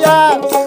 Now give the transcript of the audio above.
Yeah.